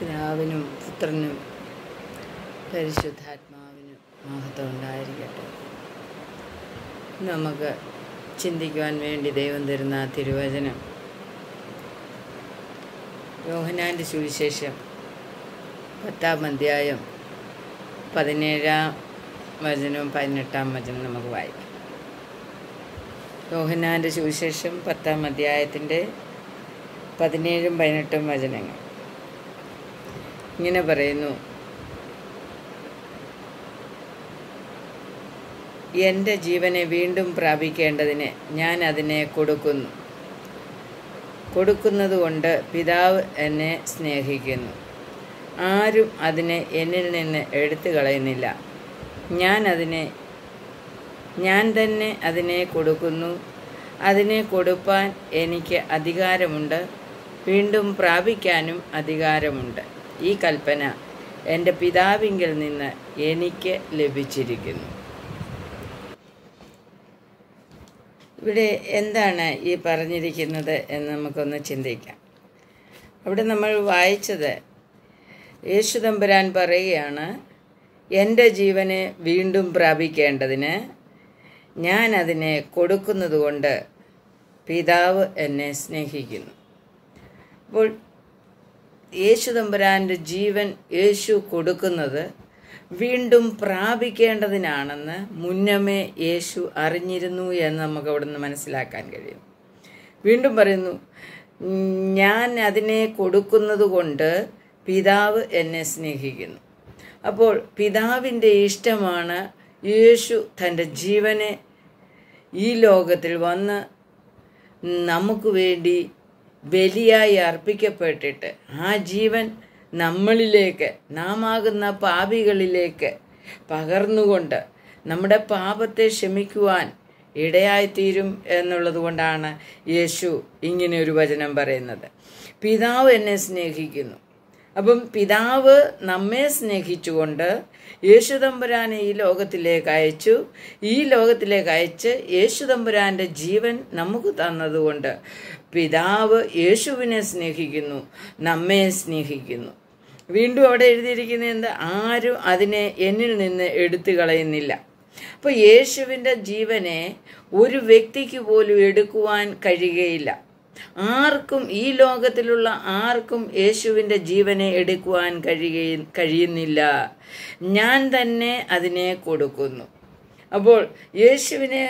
പിതാവിനും പുത്രനും പരിശുദ്ധാത്മാവിനും മഹത്വം ഉണ്ടായിരിക്കട്ടെ. നമുക്ക് ചിന്തിക്കുവാൻ വേണ്ടി ദൈവം തരുന്ന തിരുവചനം. യോഹനാന്റെ സുവിശേഷം പത്താം അധ്യായം പതിനേഴാം വചനവും പതിനെട്ടാം വചനം നമുക്ക് വായിക്കാം. യോഹനാന്റെ സുവിശേഷം പത്താം അധ്യായത്തിന്റെ പതിനേഴും പതിനെട്ടും വചനങ്ങൾ. ഇങ്ങനെ പറയുന്നു. എന്റെ ജീവനെ വീണ്ടും പ്രാപിക്കേണ്ടതിന് ഞാൻ അതിനെ കൊടുക്കുന്നു. കൊടുക്കുന്നത് കൊണ്ട് പിതാവ് എന്നെ സ്നേഹിക്കുന്നു. ആരും അതിനെ എന്നിൽ നിന്ന് എടുത്തു കളയുന്നില്ല. ഞാൻ അതിനെ ഞാൻ തന്നെ അതിനെ കൊടുക്കുന്നു. അതിനെ കൊടുപ്പാൻ എനിക്ക് അധികാരമുണ്ട്. വീണ്ടും പ്രാപിക്കാനും അധികാരമുണ്ട്. ഈ കൽപ്പന എന്റെ പിതാവിങ്കിൽ നിന്ന് എനിക്ക് ലഭിച്ചിരിക്കുന്നു. ഇവിടെ എന്താണ് ഈ പറഞ്ഞിരിക്കുന്നത് എന്ന് നമുക്കൊന്ന് ചിന്തിക്കാം. അവിടെ നമ്മൾ വായിച്ചത് യേശുദമ്പുരാൻ പറയുകയാണ് എന്റെ ജീവനെ വീണ്ടും പ്രാപിക്കേണ്ടതിന് ഞാൻ അതിനെ കൊടുക്കുന്നത് കൊണ്ട് പിതാവ് എന്നെ സ്നേഹിക്കുന്നു. അപ്പോൾ യേശു തമ്പുരാന്റെ ജീവൻ യേശു കൊടുക്കുന്നത് വീണ്ടും പ്രാപിക്കേണ്ടതിനാണെന്ന് മുന്നമേ യേശു അറിഞ്ഞിരുന്നു എന്ന് നമുക്ക് അവിടെ നിന്ന് മനസ്സിലാക്കാൻ കഴിയും. വീണ്ടും പറയുന്നു ഞാൻ അതിനെ കൊടുക്കുന്നത് കൊണ്ട് പിതാവ് എന്നെ സ്നേഹിക്കുന്നു. അപ്പോൾ പിതാവിന്റെ ഇഷ്ടമാണ് യേശു തന്റെ ജീവനെ ഈ ലോകത്തിൽ വന്ന് നമുക്ക് വേണ്ടി ബലിയായി അർപ്പിക്കപ്പെട്ടിട്ട് ആ ജീവൻ നമ്മളിലേക്ക് നാം ആകുന്ന പാപികളിലേക്ക് പകർന്നുകൊണ്ട് നമ്മുടെ പാപത്തെ ക്ഷമിക്കുവാൻ ഇടയായിത്തീരും എന്നുള്ളത് കൊണ്ടാണ് യേശു ഇങ്ങനെ ഒരു വചനം പറയുന്നത്. പിതാവ് എന്നെ സ്നേഹിക്കുന്നു. അപ്പം പിതാവ് നമ്മെ സ്നേഹിച്ചുകൊണ്ട് യേശുദമ്പുരാനെ ഈ ലോകത്തിലേക്ക് അയച്ചു. ഈ ലോകത്തിലേക്ക് അയച്ച് യേശുദമ്പുരാന്റെ ജീവൻ നമുക്ക് തന്നതുകൊണ്ട് പിതാവ് യേശുവിനെ സ്നേഹിക്കുന്നു നമ്മെ സ്നേഹിക്കുന്നു. വീണ്ടും അവിടെ എഴുതിയിരിക്കുന്നത് എന്താ? ആരും അതിനെ എന്നിൽ നിന്ന് എടുത്തു കളയുന്നില്ല. അപ്പോൾ യേശുവിന്റെ ജീവനെ ഒരു വ്യക്തിക്ക് പോലും എടുക്കുവാൻ കഴിയുകയില്ല. ആർക്കും ഈ ലോകത്തിലുള്ള ആർക്കും യേശുവിന്റെ ജീവനെ എടുക്കുവാൻ കഴിയ കഴിയുന്നില്ല. ഞാൻ തന്നെ അതിനെ കൊടുക്കുന്നു. അപ്പോൾ യേശുവിനെ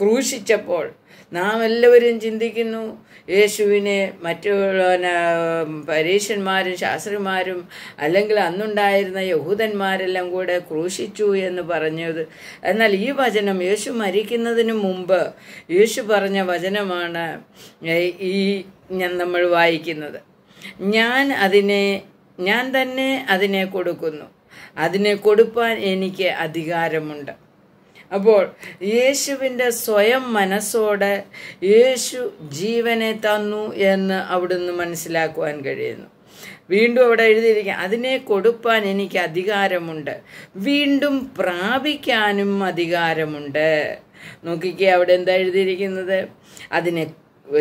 ക്രൂശിച്ചപ്പോൾ നാം എല്ലാവരും ചിന്തിക്കുന്നു. യേശുവിനെ മറ്റു പരീക്ഷന്മാരും ശാസ്ത്രിമാരും അല്ലെങ്കിൽ അന്നുണ്ടായിരുന്ന യഹൂദന്മാരെല്ലാം കൂടെ ക്രൂശിച്ചു എന്ന് പറഞ്ഞത്. എന്നാൽ ഈ വചനം യേശു മരിക്കുന്നതിന് മുമ്പ് യേശു പറഞ്ഞ വചനമാണ് ഈ ഞാൻ നമ്മൾ വായിക്കുന്നത്. ഞാൻ അതിനെ ഞാൻ തന്നെ അതിനെ കൊടുക്കുന്നു. അതിനെ കൊടുപ്പാൻ എനിക്ക് അധികാരമുണ്ട്. അപ്പോൾ യേശുവിന്റെ സ്വയം മനസ്സോടെ യേശു ജീവനെ തന്നു എന്ന് അവിടുന്ന് മനസ്സിലാക്കുവാൻ കഴിയുന്നു. വീണ്ടും അവിടെ എഴുതിയിരിക്കുക അതിനെ കൊടുപ്പാൻ എനിക്ക് അധികാരമുണ്ട്. വീണ്ടും പ്രാപിക്കാനും അധികാരമുണ്ട്. നോക്കിക്കേ അവിടെ എന്താ എഴുതിയിരിക്കുന്നത്? അതിനെ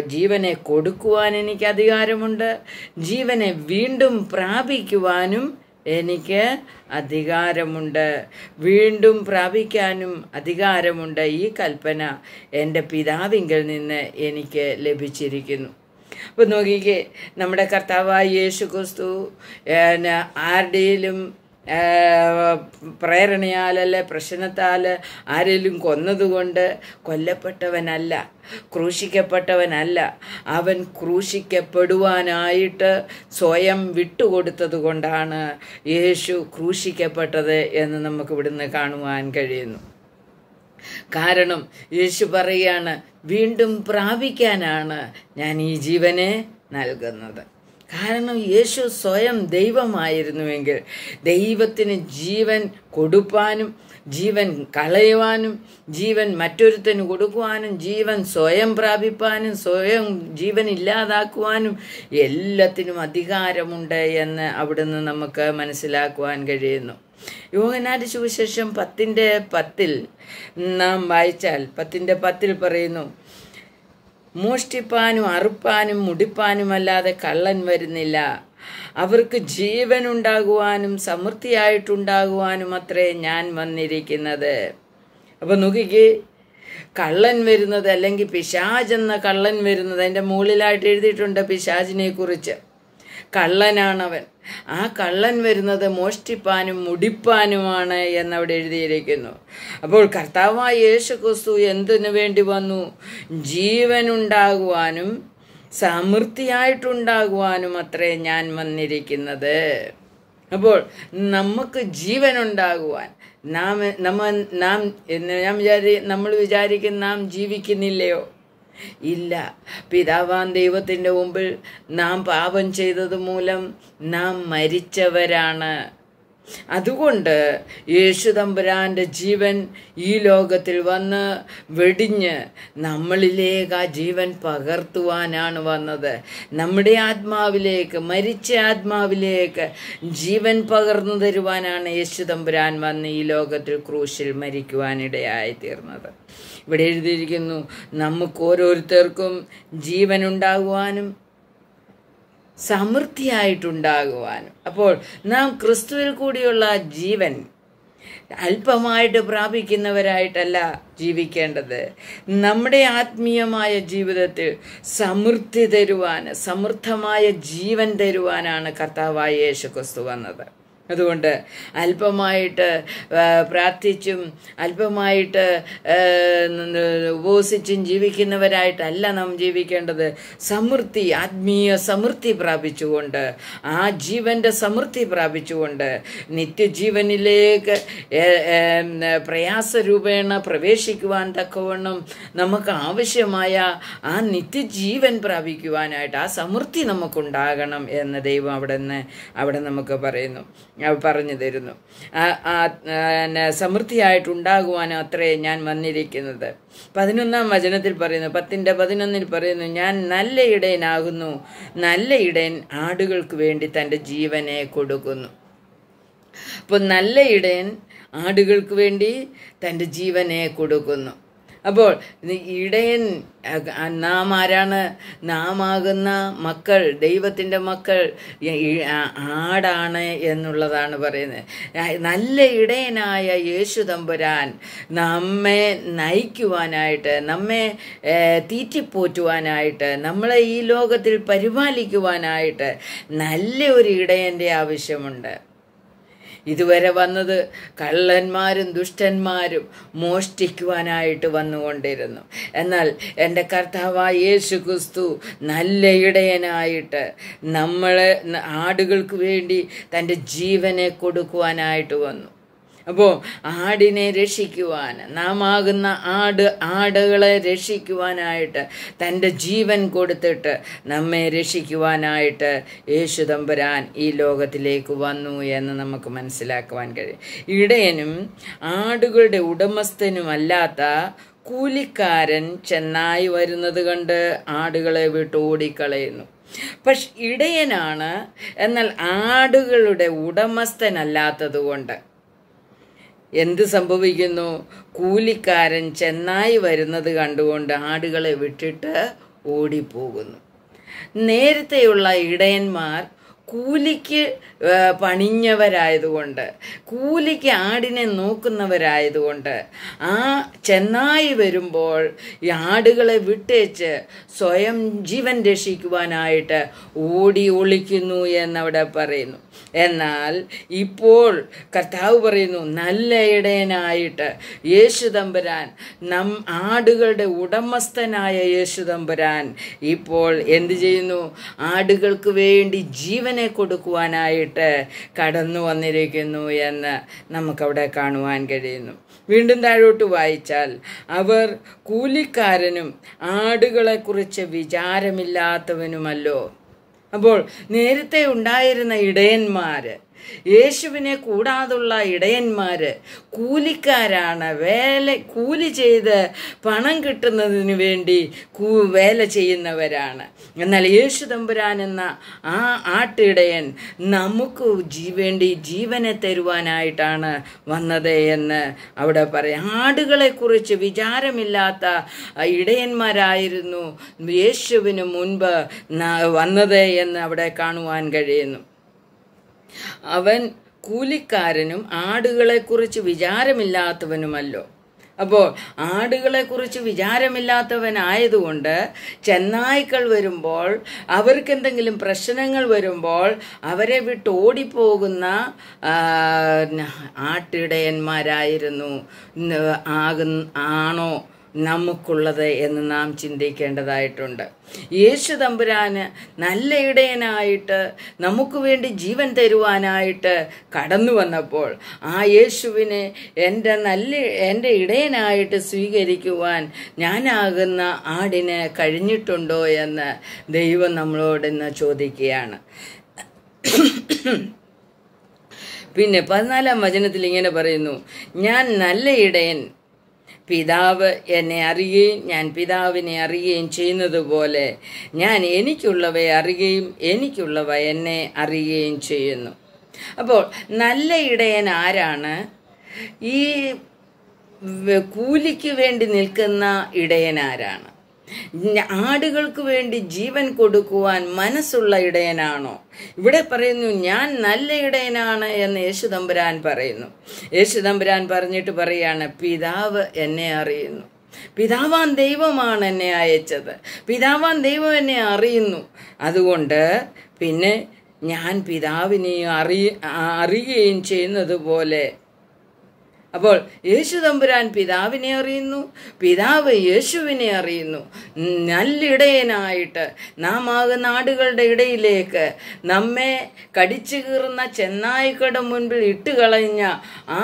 ജീവനെ കൊടുക്കുവാൻ എനിക്ക് അധികാരമുണ്ട്. ജീവനെ വീണ്ടും പ്രാപിക്കുവാനും എനിക്ക് അധികാരമുണ്ട്. വീണ്ടും പ്രാപിക്കാനും അധികാരമുണ്ട് ഈ കൽപ്പന എന്റെ പിതാവിങ്കിൽ നിന്ന് എനിക്ക് ലഭിച്ചിരിക്കുന്നു. അപ്പോൾ നോക്കിക്കേ നമ്മുടെ കർത്താവായ യേശു ക്രിസ്തു പ്രേരണയാലല്ല പ്രശ്നത്താൽ ആരെങ്കിലും കൊന്നതുകൊണ്ട് കൊല്ലപ്പെട്ടവനല്ല ക്രൂശിക്കപ്പെട്ടവനല്ല. അവൻ ക്രൂശിക്കപ്പെടുവാനായിട്ട് സ്വയം വിട്ടുകൊടുത്തത് കൊണ്ടാണ് യേശു ക്രൂശിക്കപ്പെട്ടത് എന്ന് നമുക്ക് ഇവിടുന്ന് കാണുവാൻ കഴിയുന്നു. കാരണം യേശു പറയുകയാണ് വീണ്ടും പ്രാപിക്കാനാണ് ഞാൻ ഈ ജീവനെ നൽകുന്നത്. കാരണം യേശു സ്വയം ദൈവമായിരുന്നുവെങ്കിൽ ദൈവത്തിന് ജീവൻ കൊടുപ്പാനും ജീവൻ കളയുവാനും ജീവൻ മറ്റൊരുത്തന് കൊടുക്കുവാനും ജീവൻ സ്വയം പ്രാപിപ്പാനും സ്വയം ജീവൻ ഇല്ലാതാക്കുവാനും എല്ലാത്തിനും അധികാരമുണ്ട് എന്ന് അവിടുന്ന് നമുക്ക് മനസ്സിലാക്കുവാൻ കഴിയുന്നു. യോഹനാന്റെ സുവിശേഷം പത്തിന്റെ പത്തിൽ നാം വായിച്ചാൽ പത്തിന്റെ പത്തിൽ പറയുന്നു മോഷ്ടിപ്പാനും അറുപ്പാനും മുടിപ്പാനുമല്ലാതെ കള്ളൻ വരുന്നില്ല. അവർക്ക് ജീവൻ ഉണ്ടാകുവാനും സമൃദ്ധിയായിട്ടുണ്ടാകുവാനും അത്രേ ഞാൻ വന്നിരിക്കുന്നത്. അപ്പൊ നോക്കിക്കേ കള്ളൻ വരുന്നത് അല്ലെങ്കിൽ പിശാജ് എന്ന കള്ളൻ വരുന്നത് അതിന്റെ മുകളിലായിട്ട് എഴുതിയിട്ടുണ്ട് പിശാജിനെ കുറിച്ച് കള്ളനാണവൻ. ആ കള്ളൻ വരുന്നത് മോഷ്ടിപ്പാനും മുടിപ്പാനുമാണ് എന്നവിടെ എഴുതിയിരിക്കുന്നു. അപ്പോൾ കർത്താവായ യേശു ക്രിസ്തു എന്തിനു വേണ്ടി വന്നു? ജീവനുണ്ടാകുവാനും സമൃദ്ധിയായിട്ടുണ്ടാകുവാനും അത്രേ ഞാൻ വന്നിരിക്കുന്നത്. അപ്പോൾ നമുക്ക് ജീവനുണ്ടാകുവാൻ നാം നമ്മ നാം ഞാൻ വിചാരി നമ്മൾ വിചാരിക്കും നാം ജീവിക്കുന്നില്ലയോ? ഇല്ല. പിതാവാൻ ദൈവത്തിന്റെ മുമ്പിൽ നാം പാപം ചെയ്തത് മൂലം നാം മരിച്ചവരാണ്. അതുകൊണ്ട് യേശു തമ്പുരാന്റെ ജീവൻ ഈ ലോകത്തിൽ വന്ന് വെടിഞ്ഞ് നമ്മളിലേക്ക് ആ ജീവൻ പകർത്തുവാനാണ് വന്നത്. നമ്മുടെ ആത്മാവിലേക്ക് മരിച്ച ആത്മാവിലേക്ക് ജീവൻ പകർന്നു തരുവാനാണ് യേശു തമ്പുരാൻ വന്ന് ഈ ലോകത്തിൽ ക്രൂശിൽ മരിക്കുവാനിടയായി തീർന്നത്. ഇവിടെ എഴുതിയിരിക്കുന്നു നമുക്ക് ഓരോരുത്തർക്കും ജീവൻ ഉണ്ടാകുവാനും സമൃദ്ധിയായിട്ടുണ്ടാകുവാനും. അപ്പോൾ നാം ക്രിസ്തുവിൽ കൂടിയുള്ള ജീവൻ അല്പമായിട്ട് പ്രാപിക്കുന്നവരായിട്ടല്ല ജീവിക്കേണ്ടത്. നമ്മുടെ ആത്മീയമായ ജീവിതത്തിൽ സമൃദ്ധി തരുവാൻ സമൃദ്ധമായ ജീവൻ തരുവാനാണ് കർത്താവായ യേശു ക്രിസ്തു വന്നത്. അതുകൊണ്ട് അല്പമായിട്ട് പ്രാർത്ഥിച്ചും അല്പമായിട്ട് ഉപവസിച്ചും ജീവിക്കുന്നവരായിട്ടല്ല നാം ജീവിക്കേണ്ടത്. സമൃദ്ധി ആത്മീയ സമൃദ്ധി പ്രാപിച്ചുകൊണ്ട് ആ ജീവന്റെ സമൃദ്ധി പ്രാപിച്ചുകൊണ്ട് നിത്യജീവനിലേക്ക് പ്രയാസരൂപേണ പ്രവേശിക്കുവാൻ തക്കവണ്ണം നമുക്ക് ആവശ്യമായ ആ നിത്യജീവൻ പ്രാപിക്കുവാനായിട്ട് ആ സമൃദ്ധി നമുക്കുണ്ടാകണം എന്ന് ദൈവം അവിടെ നിന്ന് അവിടെ നമുക്ക് പറയുന്നു. പറഞ്ഞു തരുന്നു. സമൃദ്ധിയായിട്ടുണ്ടാകുവാൻ അത്രേ ഞാൻ വന്നിരിക്കുന്നത്. പതിനൊന്നാം വചനത്തിൽ പറയുന്നു പത്തിന്റെ പതിനൊന്നിൽ പറയുന്നു ഞാൻ നല്ല ഇടയനാകുന്നു നല്ല ഇടയൻ ആടുകൾക്ക് വേണ്ടി തന്റെ ജീവനെ കൊടുക്കുന്നു. അപ്പോൾ നല്ല ഇടയൻ ആടുകൾക്ക് വേണ്ടി തന്റെ ജീവനെ കൊടുക്കുന്നു. അപ്പോൾ ഇടയൻ നാം ആരാണ്? നാം ആകുന്ന മക്കൾ ദൈവത്തിന്റെ മക്കൾ ആടാണ് എന്നുള്ളതാണ് പറയുന്നത്. നല്ല ഇടയനായ യേശു തമ്പുരാൻ നമ്മെ നയിക്കുവാനായിട്ട് നമ്മെ തീറ്റിപ്പോറ്റുവാനായിട്ട് നമ്മളെ ഈ ലോകത്തിൽ പരിപാലിക്കുവാനായിട്ട് നല്ല ഒരു ഇടയന്റെ ആവശ്യമുണ്ട്. ഇതുവരെ വന്നത് കള്ളന്മാരും ദുഷ്ടന്മാരും മോഷ്ടിക്കുവാനായിട്ട് വന്നുകൊണ്ടിരുന്നു. എന്നാൽ എന്റെ കർത്താവായ യേശു ക്രിസ്തു നല്ല ഇടയനായിട്ട് നമ്മളെ ആടുകൾക്ക് വേണ്ടി തന്റെ ജീവനെ കൊടുക്കുവാനായിട്ട് വന്നു. അപ്പോൾ ആടിനെ രക്ഷിക്കുവാൻ നാം ആകുന്ന ആട് ആടുകളെ രക്ഷിക്കുവാനായിട്ട് തന്റെ ജീവൻ കൊടുത്തിട്ട് നമ്മെ രക്ഷിക്കുവാനായിട്ട് യേശു തമ്പുരാൻ ഈ ലോകത്തിലേക്ക് വന്നു എന്ന് നമുക്ക് മനസ്സിലാക്കുവാൻ കഴിയും. ഇടയനും ആടുകളുടെ ഉടമസ്ഥനുമല്ലാത്ത കൂലിക്കാരൻ ചെന്നായി വരുന്നത് കണ്ട് ആടുകളെ വിട്ട് ഓടിക്കളയുന്നു. പക്ഷെ ഇടയനാണ് എന്നാൽ ആടുകളുടെ ഉടമസ്ഥനല്ലാത്തത് കൊണ്ട് എന്ത് സംഭവിക്കുന്നു? കൂലിക്കാരൻ ചെന്നായി വരുന്നത് കണ്ടുകൊണ്ട് ആടുകളെ വിട്ടിട്ട് ഓടിപ്പോകുന്നു. നേരത്തെയുള്ള ഇടയന്മാർ കൂലിക്ക് പണിഞ്ഞവരായതുകൊണ്ട് കൂലിക്ക് ആടിനെ നോക്കുന്നവരായതുകൊണ്ട് ആ ചെന്നായി വരുമ്പോൾ ഈ ആടുകളെ വിട്ടേച്ച് സ്വയം ജീവൻ രക്ഷിക്കുവാനായിട്ട് ഓടി ഒളിക്കുന്നു എന്നവിടെ പറയുന്നു. എന്നാൽ ഇപ്പോൾ കർത്താവ് പറയുന്നു നല്ല ഇടയനായിട്ട് യേശു തമ്പുരാൻ നം ആടുകളുടെ ഉടമസ്ഥനായ യേശു തമ്പുരാൻ ഇപ്പോൾ എന്തു ചെയ്യുന്നു? ആടുകൾക്ക് വേണ്ടി ജീവനെ കൊടുക്കുവാനായിട്ട് കടന്നു വന്നിരിക്കുന്നു എന്ന് നമുക്കവിടെ കാണുവാൻ കഴിയുന്നു. വീണ്ടും താഴോട്ട് വായിച്ചാൽ അവർ കൂലിക്കാരനും ആടുകളെക്കുറിച്ച് വിചാരമില്ലാത്തവനുമല്ലോ. അപ്പോൾ നേരത്തെ ഉണ്ടായിരുന്ന ഇടയന്മാര് യേശുവിനെ കൂടാതുള്ള ഇടയന്മാര് കൂലിക്കാരാണ്. വേല കൂലി ചെയ്ത് പണം കിട്ടുന്നതിന് വേണ്ടി കൂ വേല ചെയ്യുന്നവരാണ്. എന്നാൽ യേശു തമ്പുരാൻ എന്ന ആ ആട്ടിടയൻ നമുക്ക് വേണ്ടി ജീവനെ തരുവാനായിട്ടാണ് വന്നത് എന്ന് അവിടെ പറയാം. ആടുകളെക്കുറിച്ച് വിചാരമില്ലാത്ത ഇടയന്മാരായിരുന്നു യേശുവിന് മുൻപ് വന്നത് എന്ന് അവിടെ കാണുവാൻ കഴിയുന്നു. അവൻ കൂലിക്കാരനും ആടുകളെക്കുറിച്ച് വിചാരമില്ലാത്തവനുമല്ലോ. അപ്പോൾ ആടുകളെക്കുറിച്ച് വിചാരമില്ലാത്തവനായതുകൊണ്ട് ചെന്നായ്ക്കൾ വരുമ്പോൾ അവർക്ക് എന്തെങ്കിലും പ്രശ്നങ്ങൾ വരുമ്പോൾ അവരെ വിട്ട് ഓടിപ്പോകുന്ന ആട്ടിടയന്മാരായിരുന്നു. ആകുന്ന ആണോ നമുക്കുള്ളത് എന്ന് നാം ചിന്തിക്കേണ്ടതായിട്ടുണ്ട്. യേശു തമ്പുരാന് നല്ല ഇടയനായിട്ട് നമുക്ക് വേണ്ടി ജീവൻ തരുവാനായിട്ട് കടന്നു വന്നപ്പോൾ ആ യേശുവിനെ എന്റെ നല്ല എന്റെ ഇടയനായിട്ട് സ്വീകരിക്കുവാൻ ഞാനാകുന്ന ആടിന് കഴിഞ്ഞിട്ടുണ്ടോ എന്ന് ദൈവം നമ്മളോട് ഇന്ന് ചോദിക്കുകയാണ്. പിന്നെ പതിനാലാം വചനത്തിൽ ഇങ്ങനെ പറയുന്നു ഞാൻ നല്ല ഇടയൻ പിതാവ് എന്നെ അറിയുകയും ഞാൻ പിതാവിനെ അറിയുകയും ചെയ്യുന്നതുപോലെ ഞാൻ എനിക്കുള്ളവയെ അറിയുകയും എനിക്കുള്ളവ എന്നെ അറിയുകയും ചെയ്യുന്നു. അപ്പോൾ നല്ല ഇടയൻ ആരാണ്? ഈ കൂലിക്ക് വേണ്ടി നിൽക്കുന്ന ഇടയൻ ആരാണ്? ആടുകൾക്ക് വേണ്ടി ജീവൻ കൊടുക്കുവാൻ മനസ്സുള്ള ഇടയനാണോ? ഇവിടെ പറയുന്നു ഞാൻ നല്ല ഇടയനാണ് എന്ന് യേശുദമ്പുരാൻ പറയുന്നു. യേശുദമ്പുരാൻ പറഞ്ഞിട്ട് പറയാണ് പിതാവ് എന്നെ അറിയുന്നു. പിതാവാൻ ദൈവമാണ് എന്നെ അയച്ചത്. പിതാവാൻ ദൈവം എന്നെ അറിയുന്നു. അതുകൊണ്ട് പിന്നെ ഞാൻ പിതാവിനെ അറിയ അറിയുകയും ചെയ്യുന്നത് പോലെ അപ്പോൾ യേശു തമ്പുരാൻ പിതാവിനെ അറിയുന്നു. പിതാവ് യേശുവിനെ അറിയുന്നു. നല്ലിടയനായിട്ട് നാം ആകുന്ന നാടുകളുടെ ഇടയിലേക്ക് നമ്മെ കടിച്ചു കീറുന്ന ചെന്നായിക്കട മുൻപിൽ ഇട്ടുകളഞ്ഞ ആ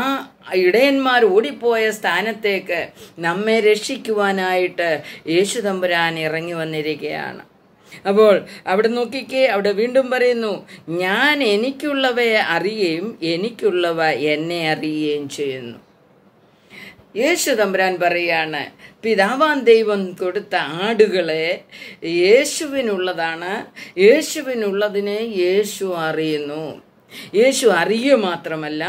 ഇടയന്മാർ ഓടിപ്പോയ സ്ഥാനത്തേക്ക് നമ്മെ രക്ഷിക്കുവാനായിട്ട് യേശു തമ്പുരാൻ ഇറങ്ങി വന്നിരിക്കുകയാണ്. അപ്പോൾ അവിടെ നോക്കിക്കേ അവിടെ വീണ്ടും പറയുന്നു ഞാൻ എനിക്കുള്ളവയെ അറിയുകയും എനിക്കുള്ളവ എന്നെ അറിയുകയും ചെയ്യുന്നു. യേശു തമ്പുരാൻ പറയാണ് പിതാവാൻ ദൈവം കൊടുത്ത ആടുകളെ യേശുവിനുള്ളതാണ് യേശുവിനുള്ളതിനെ യേശു അറിയുന്നു. യേശു അറിയുക മാത്രമല്ല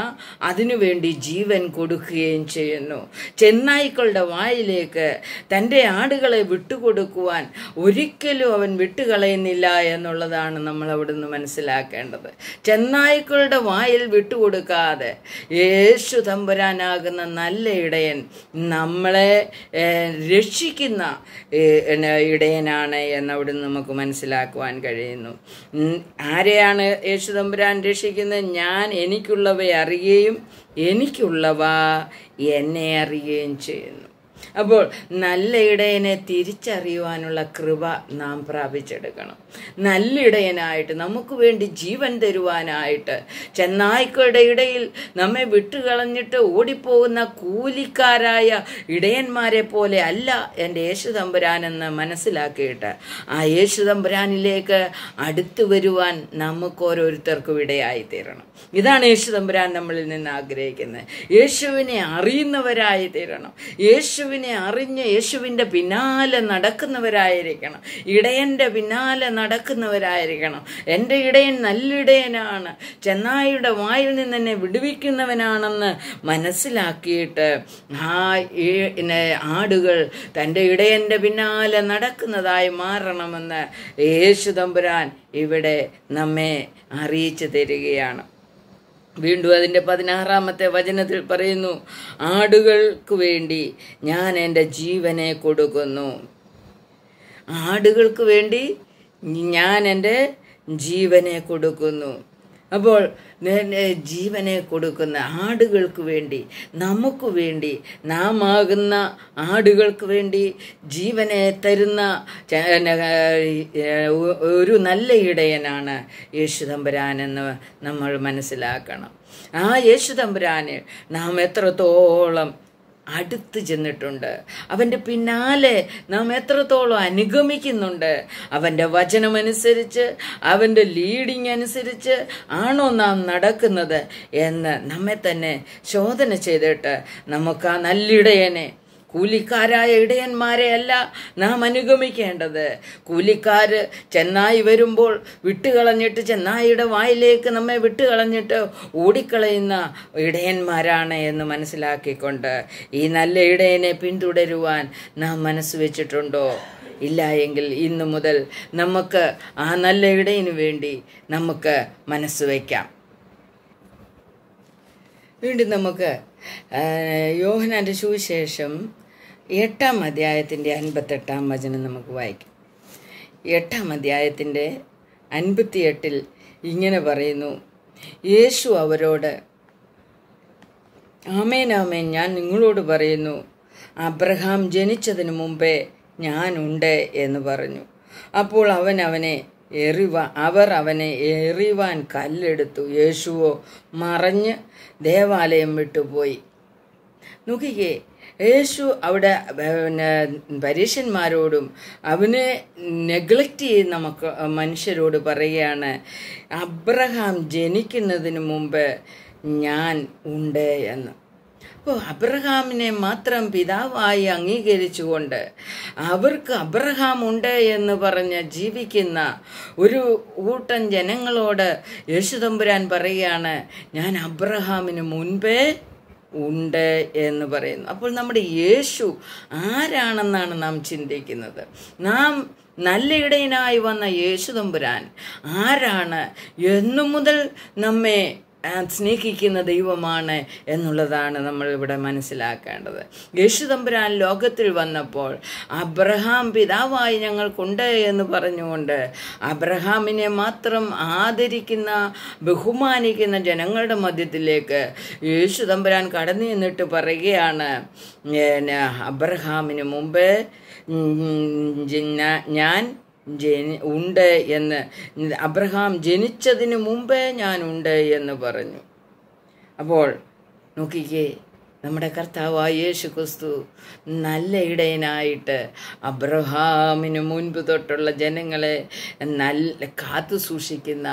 അതിനുവേണ്ടി ജീവൻ കൊടുക്കുകയും ചെയ്യുന്നു. ചെന്നായ്ക്കളുടെ വായിലേക്ക് തന്റെ ആടുകളെ വിട്ടുകൊടുക്കുവാൻ ഒരിക്കലും അവൻ വിട്ടുകളയുന്നില്ല എന്നുള്ളതാണ് നമ്മൾ അവിടുന്ന് മനസ്സിലാക്കേണ്ടത്. ചെന്നായ്ക്കളുടെ വായിൽ വിട്ടുകൊടുക്കാതെ യേശു തമ്പുരാനാകുന്ന നല്ല ഇടയൻ നമ്മളെ രക്ഷിക്കുന്ന ഇടയനാണ് എന്ന ഇടയനാണ് എന്നവിടുന്ന് നമുക്ക് മനസ്സിലാക്കുവാൻ കഴിയുന്നു. ആരെയാണ് യേശു തമ്പുരാൻ രക്ഷിക്കുന്നത്? ഞാൻ എനിക്കുള്ളവയെ അറിയുകയും എനിക്കുള്ളവ എന്നെ അറിയുകയും ചെയ്യുന്നു. അപ്പോൾ നല്ല ഇടയനെ തിരിച്ചറിയുവാനുള്ള കൃപ നാം പ്രാപിച്ചെടുക്കണം. നല്ല ഇടയനായിട്ട് നമുക്ക് വേണ്ടി ജീവൻ തരുവാനായിട്ട് ചെന്നായ്ക്കളുടെ ഇടയിൽ നമ്മെ വിട്ടുകളഞ്ഞിട്ട് ഓടിപ്പോകുന്ന കൂലിക്കാരായ ഇടയന്മാരെ പോലെ അല്ല എന്റെ യേശുതമ്പുരാനെന്ന് മനസ്സിലാക്കിയിട്ട് ആ യേശുതമ്പുരാനിലേക്ക് അടുത്തു വരുവാൻ നമുക്ക് ഓരോരുത്തർക്കും ഇടയായി തീരണം ഇതാണ് യേശു തമ്പുരാൻ നമ്മളിൽ നിന്ന് ആഗ്രഹിക്കുന്നത്. യേശുവിനെ അറിയുന്നവരായി തീരണം. യേശുവിനെ അറിഞ്ഞ് യേശുവിന്റെ പിന്നാലെ നടക്കുന്നവരായിരിക്കണം. ഇടയന്റെ പിന്നാലെ നടക്കുന്നവരായിരിക്കണം. എന്റെ ഇടയൻ നല്ലിടയനാണ്. ചെന്നായിയുടെ വായിൽ നിന്ന് എന്നെ വിടുവിക്കുന്നവനാണെന്ന് മനസ്സിലാക്കിയിട്ട് ആ ആടുകൾ തന്റെ ഇടയന്റെ പിന്നാലെ നടക്കുന്നതായി മാറണമെന്ന് യേശു തമ്പുരാൻ ഇവിടെ നമ്മെ അറിയിച്ചു തരികയാണ്. വീണ്ടും അതിന്റെ പതിനാറാമത്തെ വചനത്തിൽ പറയുന്നു ആടുകൾക്ക് വേണ്ടി ഞാൻ എന്റെ ജീവനെ കൊടുക്കുന്നു. ആടുകൾക്ക് വേണ്ടി ഞാൻ എന്റെ ജീവനെ കൊടുക്കുന്നു. അപ്പോൾ ജീവനെ കൊടുക്കുന്ന ആടുകൾക്ക് വേണ്ടി നമുക്ക് വേണ്ടി നാം ആകുന്ന ആടുകൾക്ക് വേണ്ടി ജീവനെ തരുന്ന ഒരു നല്ല ഇടയനാണ് യേശുദമ്പുരാൻ എന്ന് നമ്മൾ മനസ്സിലാക്കണം. ആ യേശുദമ്പുരാനെ നാം എത്രത്തോളം അടുത്ത് ചെന്നിട്ടുണ്ട്. അവന്റെ പിന്നാലെ നാം എത്രത്തോളം അനുഗമിക്കുന്നുണ്ട്. അവന്റെ വചനമനുസരിച്ച് അവന്റെ ലീഡിങ് അനുസരിച്ച് ആണോ നാം നടക്കുന്നത് എന്ന് നമ്മെ തന്നെ ശോധന ചെയ്തിട്ട് നമുക്ക് ആ നല്ലിടയനെ കൂലിക്കാരായ ഇടയന്മാരെ അല്ല നാം അനുഗമിക്കേണ്ടത്. കൂലിക്കാർ ചെന്നായി വരുമ്പോൾ വിട്ടുകളഞ്ഞിട്ട് ചെന്നായിയുടെ വായിലേക്ക് നമ്മെ വിട്ടുകളഞ്ഞിട്ട് ഓടിക്കളയുന്ന ഇടയന്മാരാണ് എന്ന് മനസ്സിലാക്കിക്കൊണ്ട് ഈ നല്ല ഇടയനെ പിന്തുടരുവാൻ നാം മനസ്സ് വെച്ചിട്ടുണ്ടോ? ഇല്ല എങ്കിൽ ഇന്നു മുതൽ നമുക്ക് ആ നല്ല ഇടയിനു വേണ്ടി നമുക്ക് മനസ്സ് വയ്ക്കാം വീണ്ടും നമുക്ക് യോഹനാന്റെ സുവിശേഷം എട്ടാം അധ്യായത്തിന്റെ അൻപത്തെട്ടാം വചനം നമുക്ക് വായിക്കാം. എട്ടാം അധ്യായത്തിന്റെ അൻപത്തിയെട്ടിൽ ഇങ്ങനെ പറയുന്നു യേശു അവരോട് ആമേൻ ഞാൻ നിങ്ങളോട് പറയുന്നു അബ്രഹാം ജനിച്ചതിന് മുമ്പേ ഞാനുണ്ട് എന്ന് പറഞ്ഞു. അപ്പോൾ അവൻ അവനെ എറിവ അവർ അവനെ എറിവാൻ കല്ലെടുത്തു. യേശുവോ മറഞ്ഞ് ദേവാലയം വിട്ടുപോയി. നോക്കിക്കേ യേശു അവിടെ പിന്നെ പരീക്ഷന്മാരോടും അവനെ നെഗ്ലക്റ്റ് ചെയ്യുന്ന മക്ക മനുഷ്യരോട് പറയുകയാണ് അബ്രഹാം ജനിക്കുന്നതിന് മുമ്പ് ഞാൻ ഉണ്ട് എന്ന്. അപ്പോൾ അബ്രഹാമിനെ മാത്രം പിതാവായി അംഗീകരിച്ചുകൊണ്ട് അവർക്ക് അബ്രഹാം ഉണ്ട് എന്ന് പറഞ്ഞ് ജീവിക്കുന്ന ഒരു കൂട്ടം ജനങ്ങളോട് യേശുതമ്പുരാൻ പറയുകയാണ് ഞാൻ അബ്രഹാമിന് മുൻപേ ഉണ്ട് എന്ന് പറയുന്നു. അപ്പോൾ നമ്മുടെ യേശു ആരാണെന്നാണ് നാം ചിന്തിക്കുന്നത്? നാം നല്ല ഇടയനായി വന്ന യേശു തമ്പുരാൻ ആരാണ്? എന്നു മുതൽ നമ്മെ സ്നേഹിക്കുന്ന ദൈവമാണ് എന്നുള്ളതാണ് നമ്മൾ ഇവിടെ മനസ്സിലാക്കേണ്ടത്. യേശു തമ്പുരാൻ ലോകത്തിൽ വന്നപ്പോൾ അബ്രഹാം പിതാവായി ഞങ്ങൾക്കുണ്ട് എന്ന് പറഞ്ഞുകൊണ്ട് അബ്രഹാമിനെ മാത്രം ആദരിക്കുന്ന ബഹുമാനിക്കുന്ന ജനങ്ങളുടെ മധ്യത്തിലേക്ക് യേശു തമ്പുരാൻ കടന്നു നിന്നിട്ട് പറയുകയാണ് അബ്രഹാമിന് മുമ്പ് ഞാൻ ജനി ഉണ്ട് എന്ന്. അബ്രഹാം ജനിച്ചതിന് മുമ്പേ ഞാൻ ഉണ്ട് എന്ന് പറഞ്ഞു. അപ്പോൾ നോക്കിക്കേ നമ്മുടെ കർത്താവായ യേശു ക്രിസ്തു നല്ല ഇടയനായിട്ട് അബ്രഹാമിന് മുൻപ് തൊട്ടുള്ള ജനങ്ങളെ നല്ല കാത്തു സൂക്ഷിക്കുന്ന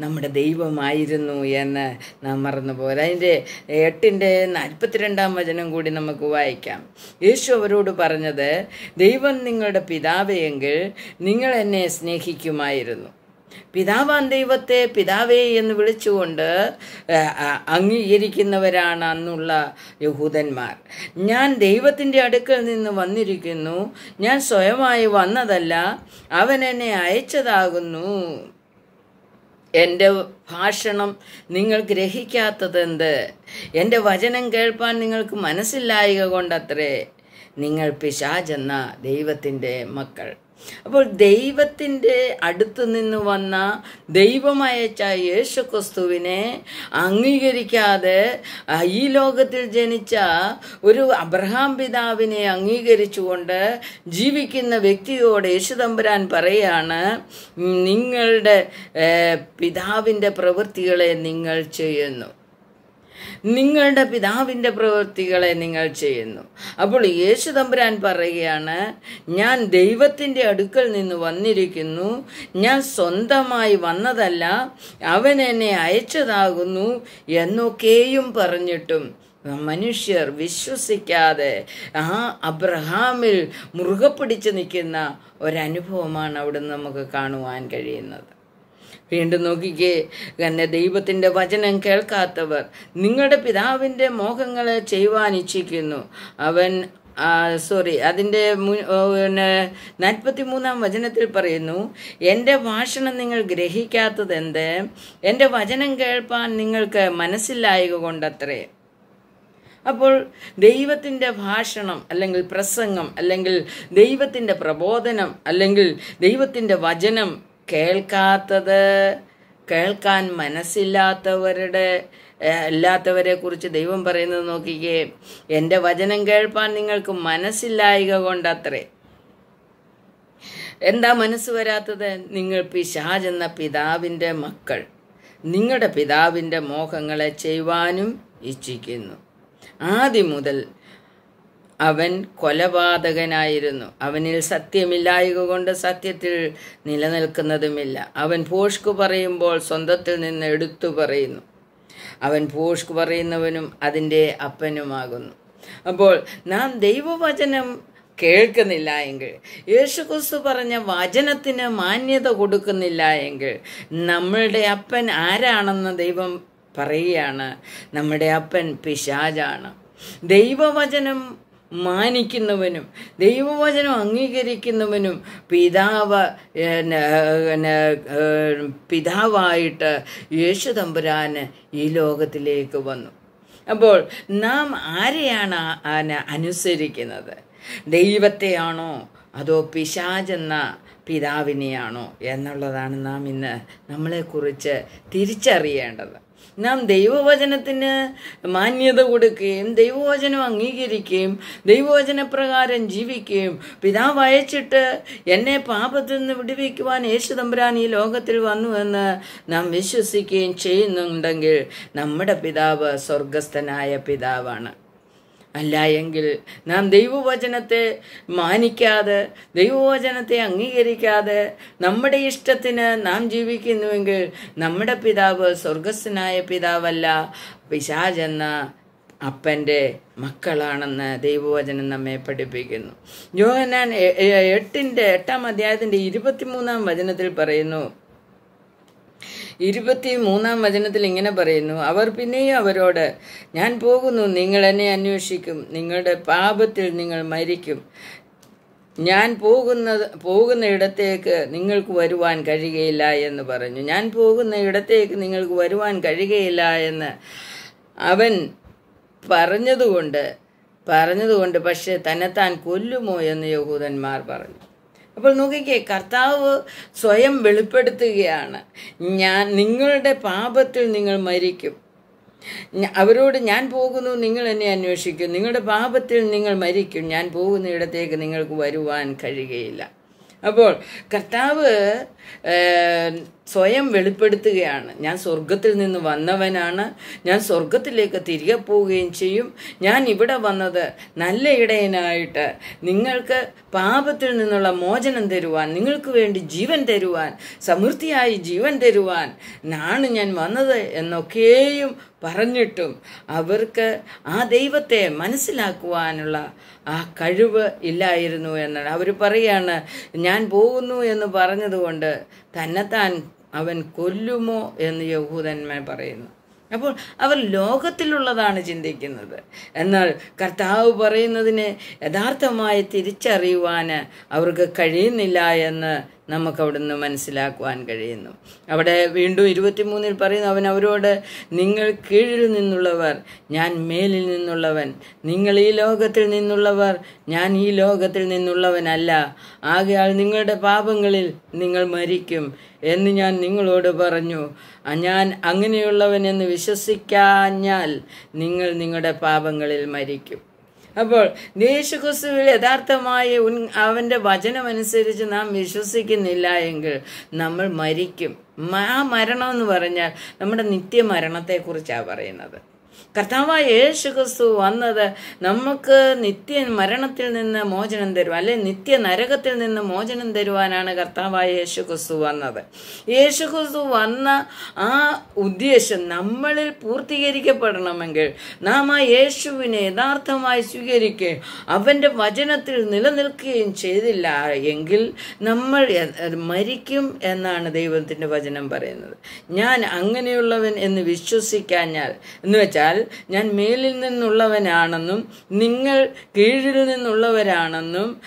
നമ്മുടെ ദൈവമായിരുന്നു എന്ന് നാം മറന്നുപോലെ അതിന്റെ എട്ടിന്റെ നാൽപ്പത്തിരണ്ടാം വചനം കൂടി നമുക്ക് വായിക്കാം. യേശു അവരോട് പറഞ്ഞത് ദൈവം നിങ്ങളുടെ പിതാവെയെങ്കിൽ നിങ്ങൾ എന്നെ സ്നേഹിക്കുമായിരുന്നു. പിതാവാൻ ദൈവത്തെ പിതാവേ എന്ന് വിളിച്ചുകൊണ്ട് അംഗീകരിക്കുന്നവരാണ് അന്നുള്ള യഹൂദന്മാർ. ഞാൻ ദൈവത്തിന്റെ അടുക്കൽ നിന്ന് വന്നിരിക്കുന്നു. ഞാൻ സ്വയമായി വന്നതല്ല അവൻ എന്നെ അയച്ചതാകുന്നു. എന്റെ ഭാഷണം നിങ്ങൾ ഗ്രഹിക്കാത്തതെന്ത്? എന്റെ വചനം കേൾപ്പാൻ നിങ്ങൾക്ക് മനസ്സില്ലായക കൊണ്ടത്രേ. നിങ്ങൾ പിശാചെന്ന ദൈവത്തിന്റെ മക്കൾ. അപ്പോൾ ദൈവത്തിന്റെ അടുത്ത് നിന്ന് വന്ന ദൈവമയച്ച യേശു ക്രിസ്തുവിനെ അംഗീകരിക്കാതെ ഈ ലോകത്തിൽ ജനിച്ച ഒരു അബ്രഹാം പിതാവിനെ അംഗീകരിച്ചുകൊണ്ട് ജീവിക്കുന്ന വ്യക്തിയോട് യേശുതമ്പുരാൻ പറയാണ് നിങ്ങളുടെ പിതാവിന്റെ പ്രവൃത്തികളെ നിങ്ങൾ ചെയ്യുന്നു. നിങ്ങളുടെ പിതാവിന്റെ പ്രവൃത്തികളെ നിങ്ങൾ ചെയ്യുന്നു. അപ്പോൾ യേശു തമ്പുരാൻ പറയുകയാണ് ഞാൻ ദൈവത്തിന്റെ അടുക്കൽ നിന്ന് വന്നിരിക്കുന്നു. ഞാൻ സ്വന്തമായി വന്നതല്ല അവൻ എന്നെ അയച്ചതാകുന്നു എന്നൊക്കെയും പറഞ്ഞിട്ടും മനുഷ്യർ വിശ്വസിക്കാതെ ആ അബ്രഹാമിൽ മുറുകെ പിടിച്ച് നിൽക്കുന്ന ഒരനുഭവമാണ് അവിടെ നമുക്ക് കാണുവാൻ കഴിയുന്നത്. വീണ്ടും നോക്കിക്കേ. തന്നെ ദൈവത്തിന്റെ വചനം കേൾക്കാത്തവർ നിങ്ങളുടെ പിതാവിന്റെ മോഹങ്ങളെ ചെയ്യുവാൻ ഇച്ഛിക്കുന്നു. അവൻ സോറി അതിന്റെ പിന്നെ നാൽപ്പത്തി മൂന്നാം വചനത്തിൽ പറയുന്നു എന്റെ ഭാഷണം നിങ്ങൾ ഗ്രഹിക്കാത്തത് എന്ത് എന്റെ വചനം കേൾപ്പാൻ നിങ്ങൾക്ക് മനസ്സിലായക കൊണ്ടത്രേ. അപ്പോൾ ദൈവത്തിന്റെ ഭാഷണം അല്ലെങ്കിൽ പ്രസംഗം അല്ലെങ്കിൽ ദൈവത്തിന്റെ പ്രബോധനം അല്ലെങ്കിൽ ദൈവത്തിന്റെ വചനം കേൾക്കാത്തത് കേൾക്കാൻ മനസ്സില്ലാത്തവരുടെ അല്ലാത്തവരെ കുറിച്ച് ദൈവം പറയുന്നത് നോക്കിക്കേ എന്റെ വചനം കേൾപ്പാൻ നിങ്ങൾക്ക് മനസ്സില്ലായക കൊണ്ടത്രേ. എന്താ മനസ്സ് വരാത്തത്? നിങ്ങൾ പിശാജ് എന്ന പിതാവിന്റെ മക്കൾ. നിങ്ങളുടെ പിതാവിന്റെ മോഹങ്ങളെ ചെയ്യുവാനും ഇച്ഛിക്കുന്നു. ആദ്യം മുതൽ അവൻ കൊലപാതകനായിരുന്നു. അവനിൽ സത്യമില്ലായക കൊണ്ട് സത്യത്തിൽ നിലനിൽക്കുന്നതുമില്ല. അവൻ ഭോഷ്കു പറയുമ്പോൾ സ്വന്തത്തിൽ നിന്ന് എടുത്തു പറയുന്നു. അവൻ ഭോഷ്കു പറയുന്നവനും അതിന്റെ അപ്പനുമാകുന്നു. അപ്പോൾ നാം ദൈവവചനം കേൾക്കുന്നില്ല എങ്കിൽ യേശുക്രിസ്തു പറഞ്ഞ വചനത്തിന് മാന്യത കൊടുക്കുന്നില്ല എങ്കിൽ നമ്മളുടെ അപ്പൻ ആരാണെന്ന് ദൈവം പറയുകയാണ്. നമ്മുടെ അപ്പൻ പിശാജാണ് ദൈവവചനം മാനിക്കുന്നവനും ദൈവവചനം അംഗീകരിക്കുന്നവനും പിതാവ് പിതാവായിട്ട് യേശു തമ്പുരാന് ഈ ലോകത്തിലേക്ക് വന്നു. അപ്പോൾ നാം ആരെയാണ് അനുസരിക്കുന്നത്? ദൈവത്തെയാണോ അതോ പിശാചെന്ന പിതാവിനെയാണോ എന്നുള്ളതാണ് നാം ഇന്ന് നമ്മളെക്കുറിച്ച് തിരിച്ചറിയേണ്ടത്. നാം ദൈവവചനത്തിന് മാന്യത കൊടുക്കുകയും ദൈവവചനം അംഗീകരിക്കുകയും ദൈവവചനപ്രകാരം ജീവിക്കുകയും പിതാവ് അയച്ചിട്ട് എന്നെ പാപത്തിൽ നിന്ന് വിടുവിക്കുവാൻ യേശു തമ്പുരാൻ ഈ ലോകത്തിൽ വന്നു എന്ന് നാം വിശ്വസിക്കുകയും ചെയ്യുന്നുണ്ടെങ്കിൽ നമ്മുടെ പിതാവ് സ്വർഗസ്ഥനായ പിതാവാണ്. അല്ല എങ്കിൽ നാം ദൈവവചനത്തെ മാനിക്കാതെ ദൈവവചനത്തെ അംഗീകരിക്കാതെ നമ്മുടെ ഇഷ്ടത്തിന് നാം ജീവിക്കുന്നുവെങ്കിൽ നമ്മുടെ പിതാവ് സ്വർഗസ്വനായ പിതാവല്ല പിശാചെന്ന അപ്പന്റെ മക്കളാണെന്ന് ദൈവവചനം നമ്മെ പഠിപ്പിക്കുന്നു. എ- എട്ടിന്റെ എട്ടാം അധ്യായത്തിന്റെ ഇരുപത്തിമൂന്നാം വചനത്തിൽ പറയുന്നു ഇരുപത്തി മൂന്നാം വചനത്തിൽ ഇങ്ങനെ പറയുന്നു അവർ പിന്നെയും അവരോട് ഞാൻ പോകുന്നു നിങ്ങൾ എന്നെ അന്വേഷിക്കും നിങ്ങളുടെ പാപത്തിൽ നിങ്ങൾ മരിക്കും. ഞാൻ പോകുന്നത് പോകുന്ന ഇടത്തേക്ക് നിങ്ങൾക്ക് വരുവാൻ കഴിയുകയില്ല എന്ന് പറഞ്ഞു. ഞാൻ പോകുന്ന ഇടത്തേക്ക് നിങ്ങൾക്ക് വരുവാൻ കഴിയുകയില്ല എന്ന് അവൻ പറഞ്ഞതുകൊണ്ട് പറഞ്ഞതുകൊണ്ട് പക്ഷേ തന്നെത്താൻ കൊല്ലുമോ എന്ന് യഹൂദന്മാർ പറഞ്ഞു. അപ്പോൾ നോക്കിക്കേ കർത്താവ് സ്വയം വെളിപ്പെടുത്തുകയാണ്. ഞാൻ നിങ്ങളുടെ പാപത്തിൽ നിങ്ങൾ മരിക്കും. അവരോട് ഞാൻ പോകുന്നു നിങ്ങൾ എന്നെ അന്വേഷിക്കും. നിങ്ങളുടെ പാപത്തിൽ നിങ്ങൾ മരിക്കും. ഞാൻ പോകുന്ന ഇടത്തേക്ക് നിങ്ങൾക്ക് വരുവാൻ കഴിയുകയില്ല. അപ്പോൾ കർത്താവ് സ്വയം വെളിപ്പെടുത്തുകയാണ്. ഞാൻ സ്വർഗത്തിൽ നിന്ന് വന്നവനാണ്. ഞാൻ സ്വർഗത്തിലേക്ക് തിരികെ പോവുകയും ചെയ്യും. ഞാൻ ഇവിടെ വന്നത് നല്ല ഇടയനായിട്ട് നിങ്ങൾക്ക് പാപത്തിൽ നിന്നുള്ള മോചനം തരുവാൻ നിങ്ങൾക്ക് വേണ്ടി ജീവൻ തരുവാൻ സമൃദ്ധിയായി ജീവൻ തരുവാൻ നാണ് ഞാൻ വന്നത് എന്നൊക്കെയും പറഞ്ഞിട്ടും അവർക്ക് ആ ദൈവത്തെ മനസ്സിലാക്കുവാനുള്ള ആ കഴിവ് ഇല്ലായിരുന്നു എന്നാണ്. അവർ പറയാണ് ഞാൻ പോകുന്നു എന്ന് പറഞ്ഞതുകൊണ്ട് തന്നെത്താൻ അവൻ കൊല്ലുമോ എന്ന് യഹൂദന്മാർ പറയുന്നു. അപ്പോൾ അവർ ലോകത്തിലുള്ളതാണ് ചിന്തിക്കുന്നത്. എന്നാൽ കർത്താവ് പറയുന്നതിനെ യഥാർത്ഥമായി തിരിച്ചറിയുവാൻ അവർക്ക് കഴിയുന്നില്ല എന്ന് നമുക്ക് അവിടുന്ന് മനസ്സിലാക്കുവാൻ കഴിയുന്നു. അവിടെ വീണ്ടും ഇരുപത്തിമൂന്നിൽ പറയുന്നു അവൻ അവരോട് നിങ്ങൾ കീഴിൽ നിന്നുള്ളവർ ഞാൻ മേലിൽ നിന്നുള്ളവൻ. നിങ്ങൾ ഈ ലോകത്തിൽ നിന്നുള്ളവർ ഞാൻ ഈ ലോകത്തിൽ നിന്നുള്ളവനല്ല. ആകയാൽ നിങ്ങളുടെ പാപങ്ങളിൽ നിങ്ങൾ മരിക്കും എന്ന് ഞാൻ നിങ്ങളോട് പറഞ്ഞു. ഞാൻ അങ്ങനെയുള്ളവൻ എന്ന് വിശ്വസിക്കാഞ്ഞാൽ നിങ്ങൾ നിങ്ങളുടെ പാപങ്ങളിൽ മരിക്കും. അപ്പോൾ യേശുക്രിസ്തുവിൽ യഥാർത്ഥമായ ഉൻ അവന്റെ വചനമനുസരിച്ച് നാം വിശ്വസിക്കുന്നില്ല എങ്കിൽ നമ്മൾ മരിക്കും. ആ മരണം എന്ന് പറഞ്ഞാൽ നമ്മുടെ നിത്യമരണത്തെക്കുറിച്ചാണ് പറയുന്നത്. കർത്താവായ യേശു ക്രിസ്തു വന്നത് നമുക്ക് നിത്യ മരണത്തിൽ നിന്ന് മോചനം തരുവാൻ അല്ലെ നിത്യ നരകത്തിൽ നിന്ന് മോചനം തരുവാനാണ് കർത്താവായ യേശു ക്രിസ്തു വന്നത്. യേശു ക്രിസ്തു വന്ന ആ ഉദ്ദേശം നമ്മളിൽ പൂർത്തീകരിക്കപ്പെടണമെങ്കിൽ നാം ആ യേശുവിനെ യഥാർത്ഥമായി സ്വീകരിക്കുകയും അവന്റെ വചനത്തിൽ നിലനിൽക്കുകയും ചെയ്തില്ല എങ്കിൽ നമ്മൾ മരിക്കും എന്നാണ് ദൈവത്തിന്റെ വചനം പറയുന്നത്. ഞാൻ അങ്ങനെയുള്ളവൻ എന്ന് വിശ്വസിക്കാഞ്ഞാൽ എന്ന് വെച്ചാൽ ഞാൻ മേലിൽ നിന്നുള്ളവനാണെന്നും നിങ്ങൾ കീഴിൽ നിന്നുള്ളവരാണെന്നും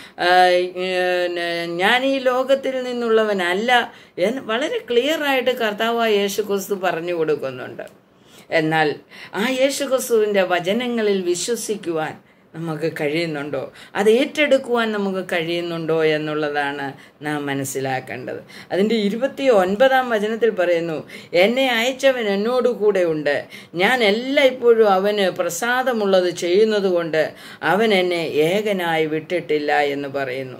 ഞാൻ ഈ ലോകത്തിൽ നിന്നുള്ളവനല്ല എന്ന് വളരെ ക്ലിയറായിട്ട് കർത്താവായ യേശു ക്രിസ്തു പറഞ്ഞു കൊടുക്കുന്നുണ്ട്. എന്നാൽ ആ യേശു ക്രിസ്തുവിന്റെ വചനങ്ങളിൽ വിശ്വസിക്കുവാൻ നമുക്ക് കഴിയുന്നുണ്ടോ? അത് ഏറ്റെടുക്കുവാൻ നമുക്ക് കഴിയുന്നുണ്ടോ എന്നുള്ളതാണ് നാം മനസ്സിലാക്കേണ്ടത്. അതിന്റെ ഇരുപത്തി ഒൻപതാം വചനത്തിൽ പറയുന്നു എന്നെ അയച്ചവൻ എന്നോട് കൂടെ ഉണ്ട്. ഞാൻ എല്ലാം ഇപ്പോഴും അവന് പ്രസാദമുള്ളത് ചെയ്യുന്നത് കൊണ്ട് അവൻ എന്നെ ഏകനായി വിട്ടിട്ടില്ല എന്ന് പറയുന്നു.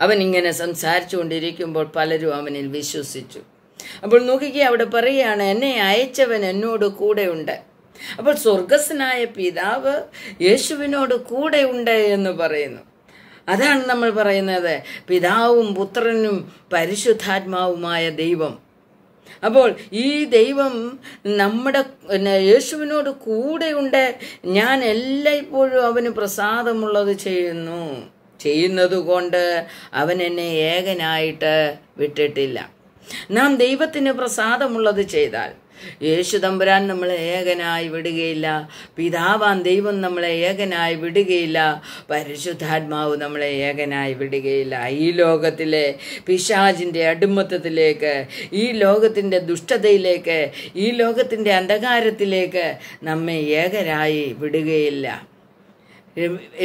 അവൻ ഇങ്ങനെ സംസാരിച്ചു കൊണ്ടിരിക്കുമ്പോൾ പലരും അവനിൽ വിശ്വസിച്ചു. അപ്പോൾ നോക്കിക്കുക അവിടെ പറയുകയാണ് എന്നെ അയച്ചവൻ എന്നോട് കൂടെ ഉണ്ട്. അപ്പോൾ സ്വർഗസ്സനായ പിതാവ് യേശുവിനോട് കൂടെ ഉണ്ട് എന്ന് പറയുന്നു. അതാണ് നമ്മൾ പറയുന്നത്. പിതാവും പുത്രനും പരിശുദ്ധാത്മാവുമായ ദൈവം. അപ്പോൾ ഈ ദൈവം നമ്മുടെ യേശുവിനോട് കൂടെയുണ്ട് ഞാൻ എല്ലായ്പ്പോഴും അവന് പ്രസാദമുള്ളത് ചെയ്യുന്നു. ചെയ്യുന്നത് കൊണ്ട് അവൻ എന്നെ ഏകനായിട്ട് വിട്ടിട്ടില്ല. നാം ദൈവത്തിന് പ്രസാദമുള്ളത് ചെയ്താൽ യേശു തമ്പുരാൻ നമ്മളെ ഏകനായി വിടുകയില്ല. പിതാവാൻ ദൈവം നമ്മളെ ഏകനായി വിടുകയില്ല. പരിശുദ്ധാത്മാവ് നമ്മളെ ഏകനായി വിടുകയില്ല. ഈ ലോകത്തിലെ പിശാജിന്റെ അടിമത്തത്തിലേക്ക് ഈ ലോകത്തിന്റെ ദുഷ്ടതയിലേക്ക് ഈ ലോകത്തിന്റെ അന്ധകാരത്തിലേക്ക് നമ്മെ ഏകരായി വിടുകയില്ല.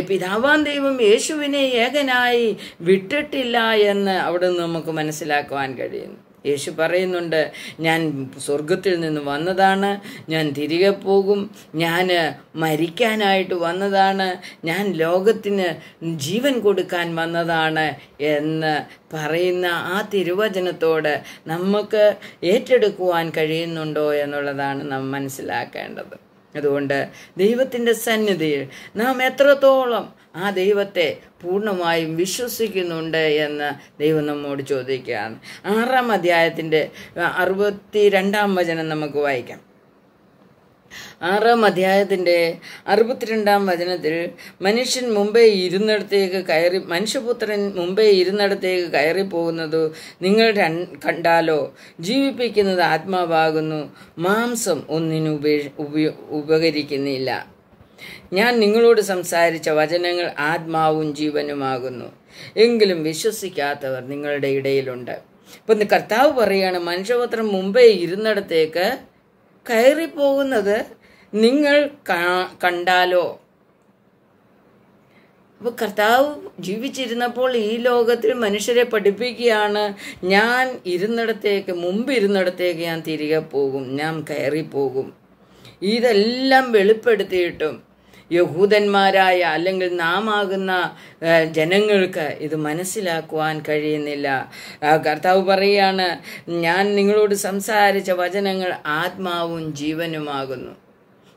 പിതാവാൻ ദൈവം യേശുവിനെ ഏകനായി വിട്ടിട്ടില്ല എന്ന് അവിടെ നിന്ന് നമുക്ക് മനസ്സിലാക്കുവാൻ കഴിയുന്നു. യേശു പറയുന്നുണ്ട് ഞാൻ സ്വർഗത്തിൽ നിന്ന് വന്നതാണ് ഞാൻ തിരികെ പോകും ഞാൻ മരിക്കാനായിട്ട് വന്നതാണ് ഞാൻ ലോകത്തിന് ജീവൻ കൊടുക്കാൻ വന്നതാണ് എന്ന് പറയുന്ന ആ തിരുവചനത്തോട് നമുക്ക് ഏറ്റെടുക്കുവാൻ കഴിയുന്നുണ്ടോ എന്നുള്ളതാണ് നാം മനസ്സിലാക്കേണ്ടത്. അതുകൊണ്ട് ദൈവത്തിന്റെ സന്നിധിയിൽ നാം എത്രത്തോളം ആ ദൈവത്തെ പൂർണമായും വിശ്വസിക്കുന്നുണ്ട് എന്ന് ദൈവം നമ്മോട് ചോദിക്കുകയാണ്. ആറാം അധ്യായത്തിന്റെ അറുപത്തി രണ്ടാം വചനം നമുക്ക് വായിക്കാം. ആറാം അധ്യായത്തിന്റെ അറുപത്തിരണ്ടാം വചനത്തിൽ മനുഷ്യൻ മുമ്പേ ഇരുന്നിടത്തേക്ക് കയറി മനുഷ്യപുത്രൻ മുമ്പേ ഇരുന്നിടത്തേക്ക് കയറി പോകുന്നത് നിങ്ങൾ കണ്ടാലോ? ജീവിപ്പിക്കുന്നത് ആത്മാവാകുന്നു. മാംസം ഉപയോ ഉപകരിക്കുന്നില്ല. ഞാൻ നിങ്ങളോട് സംസാരിച്ച വചനങ്ങൾ ആത്മാവും ജീവനുമാകുന്നു. എങ്കിലും വിശ്വസിക്കാത്തവർ നിങ്ങളുടെ ഇടയിലുണ്ട്. ഇപ്പം കർത്താവ് പറയാണ് മനുഷ്യപത്രം മുമ്പേ ഇരുന്നിടത്തേക്ക് കയറിപ്പോകുന്നത് നിങ്ങൾ കണ്ടാലോ? അപ്പോൾ കർത്താവ് ജീവിച്ചിരുന്നപ്പോൾ ഈ ലോകത്തിൽ മനുഷ്യരെ പഠിപ്പിക്കുകയാണ് ഞാൻ ഇരുന്നിടത്തേക്ക് മുമ്പ് ഇരുന്നിടത്തേക്ക് ഞാൻ തിരികെ പോകും ഞാൻ കയറിപ്പോകും. ഇതെല്ലാം വെളിപ്പെടുത്തിയിട്ടും യഹൂദന്മാരായ അല്ലെങ്കിൽ നാം ആകുന്ന ജനങ്ങൾക്ക് ഇത് മനസ്സിലാക്കുവാൻ കഴിയുന്നില്ല. കർത്താവ് പറയുകയാണ് ഞാൻ നിങ്ങളോട് സംസാരിച്ച വചനങ്ങൾ ആത്മാവും ജീവനുമാകുന്നു.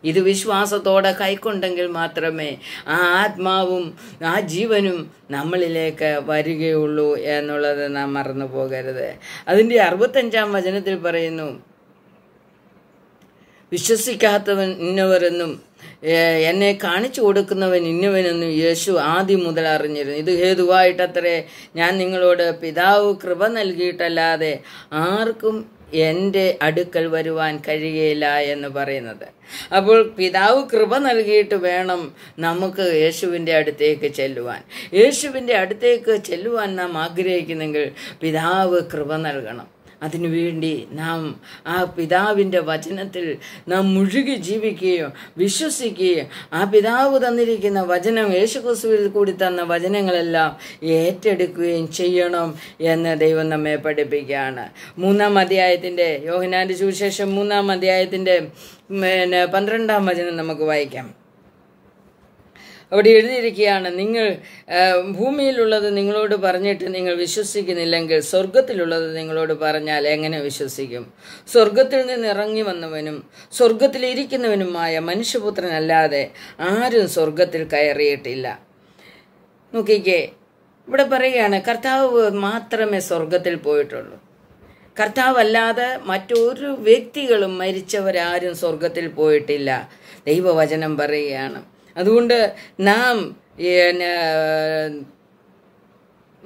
ഇത് വിശ്വാസത്തോടെ കൈക്കൊണ്ടെങ്കിൽ മാത്രമേ ആ ആത്മാവും ആ ജീവനും നമ്മളിലേക്ക് വരികയുള്ളൂ എന്നുള്ളത് നാം മറന്നു പോകരുത്. അതിന്റെ അറുപത്തഞ്ചാം വചനത്തിൽ പറയുന്നു വിശ്വസിക്കാത്തവൻ ഇന്നവരെന്നും എന്നെ കാണിച്ചു കൊടുക്കുന്നവൻ ഇന്നവനെന്നും യേശു ആദ്യം മുതൽ അറിഞ്ഞിരുന്നു. ഇത് ഹേതുവായിട്ടത്രേ ഞാൻ നിങ്ങളോട് പിതാവ് കൃപ നൽകിയിട്ടല്ലാതെ ആർക്കും എന്റെ അടുക്കൽ വരുവാൻ കഴിയയില്ല എന്ന് പറയുന്നത്. അപ്പോൾ പിതാവ് കൃപ നൽകിയിട്ട് വേണം നമുക്ക് യേശുവിന്റെ അടുത്തേക്ക് ചെല്ലുവാൻ. യേശുവിന്റെ അടുത്തേക്ക് ചെല്ലുവാൻ നാം ആഗ്രഹിക്കുന്നെങ്കിൽ പിതാവ് കൃപ നൽകണം. അതിനുവേണ്ടി നാം ആ പിതാവിന്റെ വചനത്തിൽ നാം മുഴുകി ജീവിക്കുകയും വിശ്വസിക്കുകയും ആ പിതാവ് തന്നിരിക്കുന്ന വചനം യേശുക്രിസ്തുവിൽ കൂടി തന്ന വചനങ്ങളെല്ലാം ഏറ്റെടുക്കുകയും ചെയ്യണം എന്ന് ദൈവം നമ്മെ പഠിപ്പിക്കുകയാണ്. മൂന്നാം അധ്യായത്തിന്റെ യോഹനാന്റെ സുവിശേഷം മൂന്നാം അധ്യായത്തിന്റെ പിന്നെ പന്ത്രണ്ടാം വചനം നമുക്ക് വായിക്കാം. അവിടെ എഴുതിയിരിക്കുകയാണ് നിങ്ങൾ ഭൂമിയിലുള്ളത് നിങ്ങളോട് പറഞ്ഞിട്ട് നിങ്ങൾ വിശ്വസിക്കുന്നില്ലെങ്കിൽ സ്വർഗത്തിലുള്ളത് നിങ്ങളോട് പറഞ്ഞാൽ എങ്ങനെ വിശ്വസിക്കും? സ്വർഗത്തിൽ നിന്ന് ഇറങ്ങി വന്നവനും സ്വർഗത്തിലിരിക്കുന്നവനുമായ മനുഷ്യപുത്രനല്ലാതെ ആരും സ്വർഗത്തിൽ കയറിയിട്ടില്ല. നോക്കിക്കേ ഇവിടെ പറയുകയാണ് കർത്താവ് മാത്രമേ സ്വർഗത്തിൽ പോയിട്ടുള്ളൂ. കർത്താവല്ലാതെ മറ്റൊരു വ്യക്തികളും മരിച്ചവരാരും സ്വർഗത്തിൽ പോയിട്ടില്ല. ദൈവവചനം പറയുകയാണ് അതുകൊണ്ട് നാം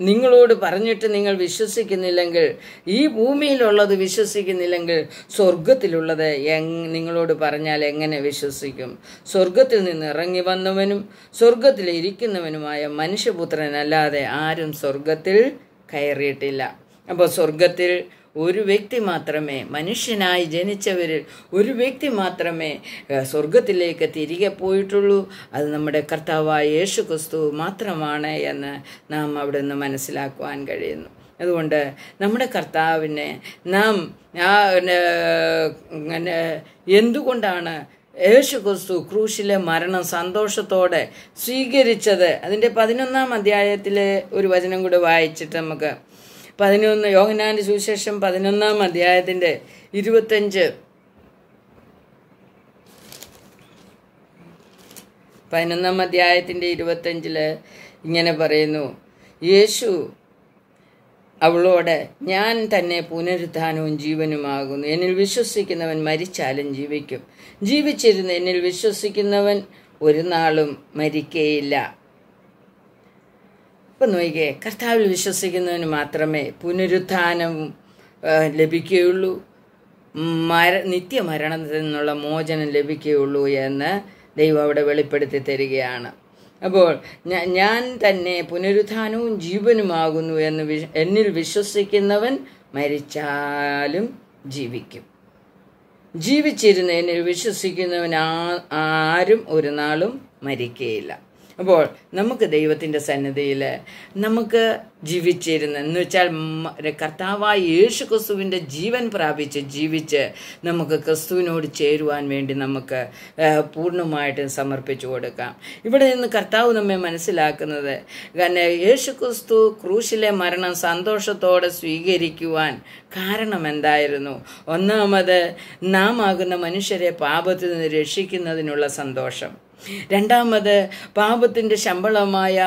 നിങ്ങളോട് പറഞ്ഞിട്ട് നിങ്ങൾ വിശ്വസിക്കുന്നില്ലെങ്കിൽ ഈ ഭൂമിയിലുള്ളത് വിശ്വസിക്കുന്നില്ലെങ്കിൽ സ്വർഗത്തിലുള്ളത് നിങ്ങളോട് പറഞ്ഞാൽ എങ്ങനെ വിശ്വസിക്കും? സ്വർഗത്തിൽ നിന്ന് ഇറങ്ങി വന്നവനും സ്വർഗത്തിൽ ഇരിക്കുന്നവനുമായ മനുഷ്യപുത്രനല്ലാതെ ആരും സ്വർഗത്തിൽ കയറിയിട്ടില്ല. അപ്പോൾ സ്വർഗത്തിൽ ഒരു വ്യക്തി മാത്രമേ മനുഷ്യനായി ജനിച്ചവരിൽ ഒരു വ്യക്തി മാത്രമേ സ്വർഗത്തിലേക്ക് തിരികെ പോയിട്ടുള്ളൂ. അത് നമ്മുടെ കർത്താവായ യേശു ക്രിസ്തു മാത്രമാണ് എന്ന് നാം അവിടെ നിന്ന് മനസ്സിലാക്കുവാൻ കഴിയുന്നു. അതുകൊണ്ട് നമ്മുടെ കർത്താവിനെ നാം ആ എന്തുകൊണ്ടാണ് യേശു ക്രിസ്തു ക്രൂശിലെ മരണം സന്തോഷത്തോടെ സ്വീകരിച്ചത്? അതിന്റെ പതിനൊന്നാം അധ്യായത്തിലെ ഒരു വചനം കൂടെ വായിച്ചിട്ട് നമുക്ക് പതിനൊന്ന് യോഹനാന്റെ സുവിശേഷം പതിനൊന്നാം അധ്യായത്തിന്റെ ഇരുപത്തഞ്ച്. പതിനൊന്നാം അധ്യായത്തിന്റെ ഇരുപത്തഞ്ചിൽ ഇങ്ങനെ പറയുന്നു യേശു അവളോട് ഞാൻ തന്നെ പുനരുദ്ധാനവും ജീവനുമാകുന്നു. എന്നിൽ വിശ്വസിക്കുന്നവൻ മരിച്ചാലും ജീവിക്കും. ജീവിച്ചിരുന്ന് എന്നിൽ വിശ്വസിക്കുന്നവൻ ഒരു നാളും മരിക്കേയില്ല. ഇപ്പം നോക്കിയേ കർത്താവിൽ വിശ്വസിക്കുന്നവന് മാത്രമേ പുനരുത്ഥാനം ലഭിക്കുകയുള്ളൂ. മര നിത്യമരണത്തിൽ നിന്നുള്ള മോചനം ലഭിക്കുകയുള്ളൂ എന്ന് ദൈവം അവിടെ വെളിപ്പെടുത്തി തരികയാണ്. അപ്പോൾ ഞാൻ തന്നെ പുനരുത്ഥാനവും ജീവനുമാകുന്നു എന്ന് എന്നിൽ വിശ്വസിക്കുന്നവൻ മരിച്ചാലും ജീവിക്കും. ജീവിച്ചിരുന്ന എന്നിൽ വിശ്വസിക്കുന്നവൻ ആരും ഒരു നാളും മരിക്കുകയില്ല അപ്പോൾ നമുക്ക് ദൈവത്തിന്റെ സന്നിധിയിൽ നമുക്ക് ജീവിച്ചിരുന്ന് എന്ന് വെച്ചാൽ കർത്താവായ യേശു ക്രിസ്തുവിന്റെ ജീവൻ പ്രാപിച്ച് ജീവിച്ച് നമുക്ക് ക്രിസ്തുവിനോട് ചേരുവാൻ വേണ്ടി നമുക്ക് പൂർണമായിട്ടും സമർപ്പിച്ചു കൊടുക്കാം. ഇവിടെ നിന്ന് കർത്താവ് നമ്മെ മനസ്സിലാക്കുന്നത് കാരണം യേശു ക്രിസ്തു ക്രൂശിലെ മരണം സന്തോഷത്തോടെ സ്വീകരിക്കുവാൻ കാരണം എന്തായിരുന്നു? ഒന്നാമത് നാം ആകുന്ന മനുഷ്യരെ പാപത്തിൽ നിന്ന് രക്ഷിക്കുന്നതിനുള്ള സന്തോഷം. രണ്ടാമത് പാപത്തിന്റെ ശമ്പളമായ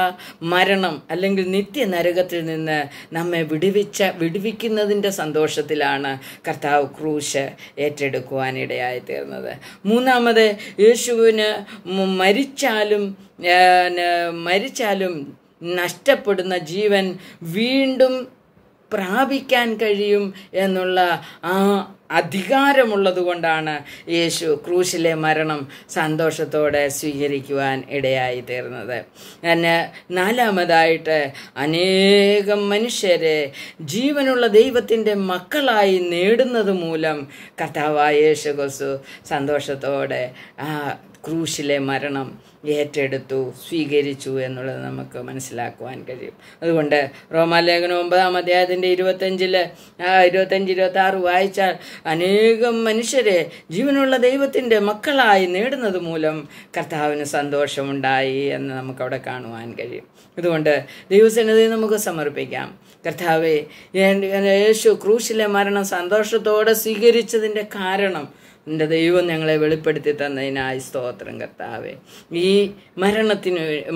മരണം അല്ലെങ്കിൽ നിത്യനരകത്തിൽ നിന്ന് നമ്മെ വിടുവിച്ച വിടുവിക്കുന്നതിന്റെ സന്തോഷത്തിലാണ് കർത്താവ് ക്രൂശ് ഏറ്റെടുക്കുവാനിടയായി തീർന്നത്. മൂന്നാമത് യേശുവിന് മരിച്ചാലും മരിച്ചാലും നഷ്ടപ്പെടുന്ന ജീവൻ വീണ്ടും പ്രാപിക്കാൻ കഴിയും എന്നുള്ള ആ അധികാരമുള്ളത് കൊണ്ടാണ് യേശു ക്രൂശിലെ മരണം സന്തോഷത്തോടെ സ്വീകരിക്കുവാൻ ഇടയായി തീർന്നത്. എന്നെ നാലാമതായിട്ട് അനേകം മനുഷ്യരെ ജീവനുള്ള ദൈവത്തിന്റെ മക്കളായി നേടുന്നത് മൂലം കർത്താവായ യേശു കൊസു സന്തോഷത്തോടെ ആ ക്രൂശിലെ മരണം ഏറ്റെടുത്തു സ്വീകരിച്ചു എന്നുള്ളത് നമുക്ക് മനസ്സിലാക്കുവാൻ കഴിയും. അതുകൊണ്ട് റോമാലേഖനം ഒമ്പതാം അധ്യായത്തിന്റെ ഇരുപത്തഞ്ചിൽ ആ ഇരുപത്തഞ്ച് ഇരുപത്തി ആറ് വായിച്ചാൽ അനേകം മനുഷ്യരെ ജീവനുള്ള ദൈവത്തിന്റെ മക്കളായി നേടുന്നത് മൂലം കർത്താവിന് സന്തോഷമുണ്ടായി എന്ന് നമുക്കവിടെ കാണുവാൻ കഴിയും. അതുകൊണ്ട് ദൈവസന്നിധി നമുക്ക് സമർപ്പിക്കാം. കർത്താവെ യേശു ക്രൂശിലെ മരണം സന്തോഷത്തോടെ സ്വീകരിച്ചതിന്റെ കാരണം എന്റെ ദൈവം ഞങ്ങളെ വെളിപ്പെടുത്തി തന്നതിനായി സ്തോത്രം കർത്താവെ. ഈ മരണത്തിന്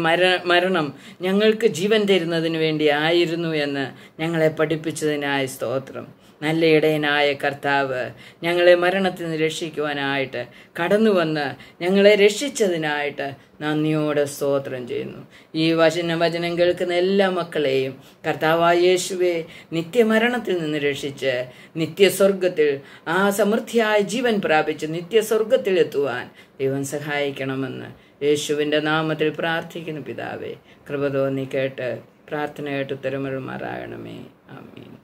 മരണം ഞങ്ങൾക്ക് ജീവൻ തരുന്നതിന് വേണ്ടി ആയിരുന്നു എന്ന് ഞങ്ങളെ പഠിപ്പിച്ചതിനായി സ്തോത്രം. നല്ല ഇടയനായ കർത്താവ് ഞങ്ങളെ മരണത്തിൽ നിന്ന് രക്ഷിക്കുവാനായിട്ട് കടന്നു വന്ന് ഞങ്ങളെ രക്ഷിച്ചതിനായിട്ട് നന്ദിയോടെ സ്തോത്രം ചെയ്യുന്നു. ഈ വചന വചനം കേൾക്കുന്ന എല്ലാ മക്കളെയും കർത്താവായ യേശുവെ നിത്യമരണത്തിൽ നിന്ന് രക്ഷിച്ച് നിത്യസ്വർഗത്തിൽ ആ സമൃദ്ധിയായ ജീവൻ പ്രാപിച്ച് നിത്യസ്വർഗത്തിൽ എത്തുവാൻ ദൈവം സഹായിക്കണമെന്ന് യേശുവിന്റെ നാമത്തിൽ പ്രാർത്ഥിക്കുന്നു. പിതാവേ കൃപ തോന്നി കേട്ട് പ്രാർത്ഥന കേട്ട് ഉത്തരമരുമാറാകണമേ. ആമീൻ.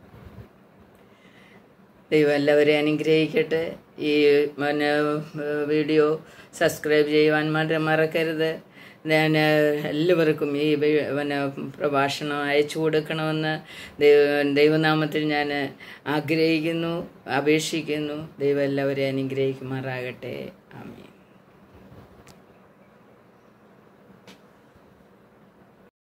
ദൈവം എല്ലാവരെയും അനുഗ്രഹിക്കട്ടെ. ഈ പിന്നെ വീഡിയോ സബ്സ്ക്രൈബ് ചെയ്യുവാൻ മാത്രം മറക്കരുത്. ഞാൻ എല്ലാവർക്കും ഈ പിന്നെ പ്രഭാഷണം അയച്ചു കൊടുക്കണമെന്ന് ദൈവ ദൈവനാമത്തിൽ ഞാൻ ആഗ്രഹിക്കുന്നു അപേക്ഷിക്കുന്നു. ദൈവം എല്ലാവരെയും അനുഗ്രഹിക്കുമാറാകട്ടെ. ആമീൻ.